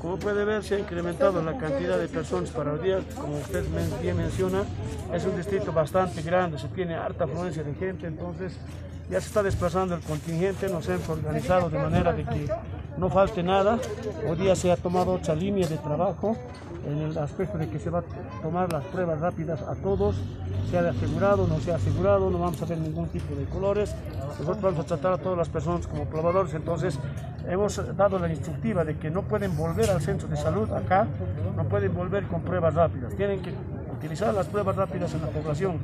Como puede ver, se ha incrementado la cantidad de personas para el día, como usted bien menciona, es un distrito bastante grande, se tiene harta afluencia de gente, entonces ya se está desplazando el contingente, nos hemos organizado de manera de que no falte nada. Hoy día se ha tomado otra línea de trabajo en el aspecto de que se va a tomar las pruebas rápidas a todos, sea asegurado, no sea asegurado, no vamos a ver ningún tipo de colores. Nosotros vamos a tratar a todas las personas como probadores, entonces hemos dado la instructiva de que no pueden volver al centro de salud acá, no pueden volver con pruebas rápidas, tienen que utilizar las pruebas rápidas en la población.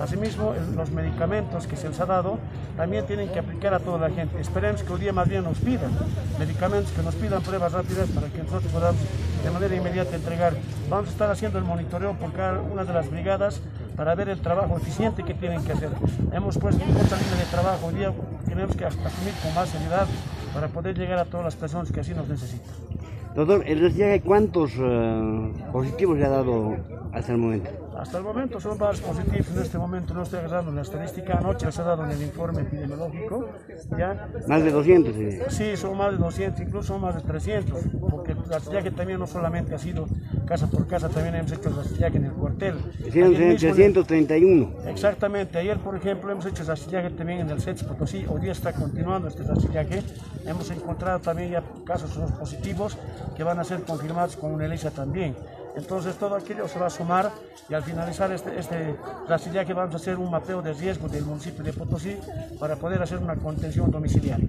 Asimismo, los medicamentos que se les ha dado también tienen que aplicar a toda la gente. Esperemos que hoy día más bien nos pidan medicamentos, que nos pidan pruebas rápidas para que nosotros podamos de manera inmediata entregar. Vamos a estar haciendo el monitoreo por cada una de las brigadas para ver el trabajo eficiente que tienen que hacer. Hemos puesto otra línea de trabajo, hoy día tenemos que asumir con más seriedad para poder llegar a todas las personas que así nos necesitan. Doctor, ¿el recién cuántos uh, positivos le ha dado hasta el momento? Hasta el momento son varios positivos, en este momento no estoy agarrando la estadística, anoche se ha dado en el informe epidemiológico, ¿ya? ¿Más de 200? Sí, sí son más de 200, incluso más de 300, porque la que también no solamente ha sido casa por casa, también hemos hecho rastrillaje en el cuartel. 331. Exactamente, ayer por ejemplo hemos hecho rastrillaje también en el CETS Potosí, hoy día está continuando este rastrillaje, hemos encontrado también ya casos positivos que van a ser confirmados con una ELISA también. Entonces todo aquello se va a sumar y al finalizar este, este que vamos a hacer un mapeo de riesgo del municipio de Potosí para poder hacer una contención domiciliaria.